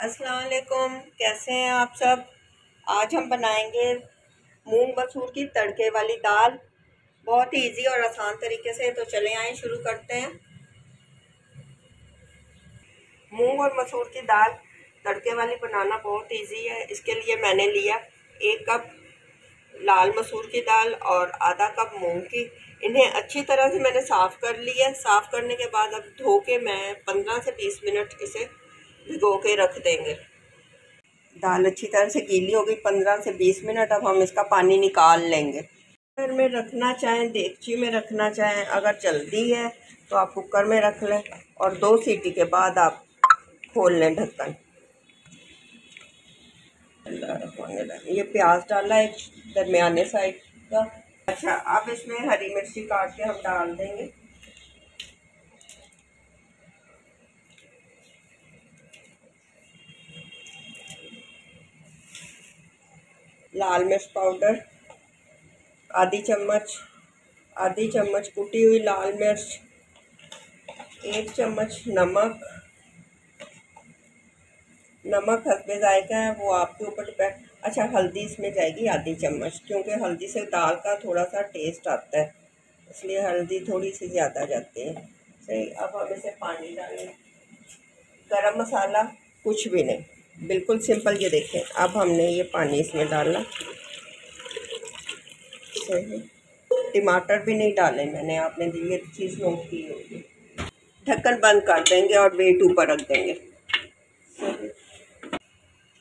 अस्सलाम वालेकुम, कैसे हैं आप सब? आज हम बनाएँगे मूंग मसूर की तड़के वाली दाल। बहुत ही ईजी और आसान तरीके से तो चले, आए, शुरू करते हैं। मूंग और मसूर की दाल तड़के वाली बनाना बहुत ईजी है। इसके लिए मैंने लिया एक कप लाल मसूर की दाल और आधा कप मूंग की। इन्हें अच्छी तरह से मैंने साफ़ कर लिया साफ़ करने के बाद अब धो के मैं पंद्रह से बीस मिनट इसे भिगो के रख देंगे। दाल अच्छी तरह से गीली हो गई, पंद्रह से बीस मिनट, अब हम इसका पानी निकाल लेंगे। कुकर में रखना चाहें देगची में रखना चाहें, अगर जल्दी है तो आप कुकर में रख लें और दो सीटी के बाद आप खोल लें ढक्कन। ये प्याज डाला एक दरमियाने साइड का। अच्छा अब इसमें हरी मिर्ची काट के हम डाल देंगे। लाल मिर्च पाउडर, आधी चम्मच आधी चम्मच कुटी हुई लाल मिर्च, एक चम्मच नमक। नमक हसबे जायका है, वो आपके ऊपर डिपेंड अच्छा हल्दी इसमें जाएगी आधी चम्मच, क्योंकि हल्दी से दाल का थोड़ा सा टेस्ट आता है, इसलिए हल्दी थोड़ी सी ज़्यादा जाती है। सही, अब हम इसे पानी डालें गरम मसाला कुछ भी नहीं। बिल्कुल सिंपल, ये देखें। अब हमने ये पानी इसमें डालना टमाटर भी नहीं डाले मैंने, आपने ये चीज़ नोट की होगी ढक्कन बंद कर देंगे और वेट ऊपर रख देंगे।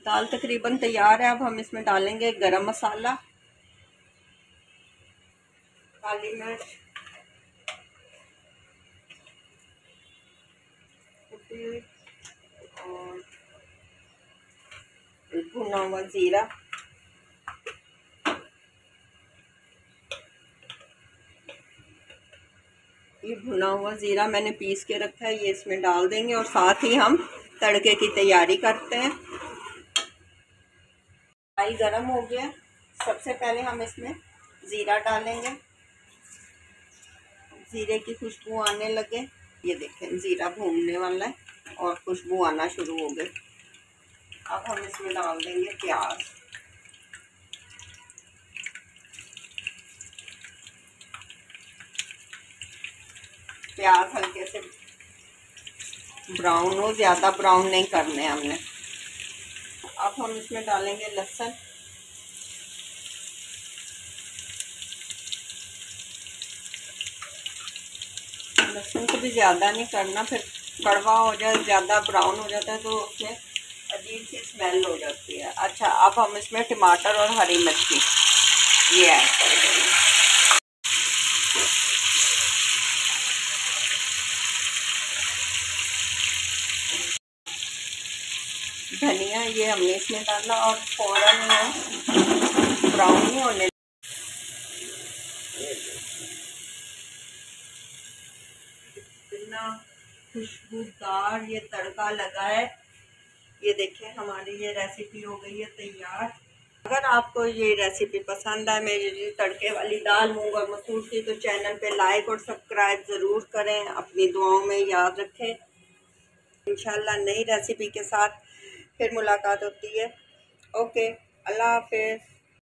दाल तकरीबन तैयार है, अब हम इसमें डालेंगे गरम मसाला। काली मिर्च। और हुआ ज़ीरा। ये भुना हुआ ज़ीरा मैंने पीस के रखा है, ये इसमें डाल देंगे और साथ ही हम तड़के की तैयारी करते हैं। ऑयल गरम हो गया। सबसे पहले हम इसमें ज़ीरा डालेंगे। ज़ीरे की खुशबू आने लगे। ये देखें, ज़ीरा भूनने वाला है और खुशबू आना शुरू हो गई। अब हम इसमें डाल देंगे प्याज। प्याज हल्के से ब्राउन हो, ज़्यादा ब्राउन नहीं करने हमने। अब हम इसमें डालेंगे लहसुन। लहसुन को भी ज़्यादा नहीं करना, फिर कड़वा हो जाए, ज़्यादा ब्राउन हो जाता है तो उसमें अजीब सी स्मेल हो जाती है। अच्छा अब हम इसमें टमाटर और हरी मिर्ची। ये ऐड कर देंगे धनिया ये हमने इसमें डाला और फ़ौरन ब्राउन नहीं होने खुशबूदार ये तड़का लगा है। ये देखें, हमारी ये रेसिपी हो गई है तैयार। अगर आपको ये रेसिपी पसंद आए, मेरी तड़के वाली दाल, मूंग और मसूर की तो चैनल पे लाइक और सब्सक्राइब ज़रूर करें। अपनी दुआओं में याद रखें। इंशाल्लाह नई रेसिपी के साथ फिर मुलाकात होती है। ओके अल्लाह हाफिज़।